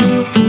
you.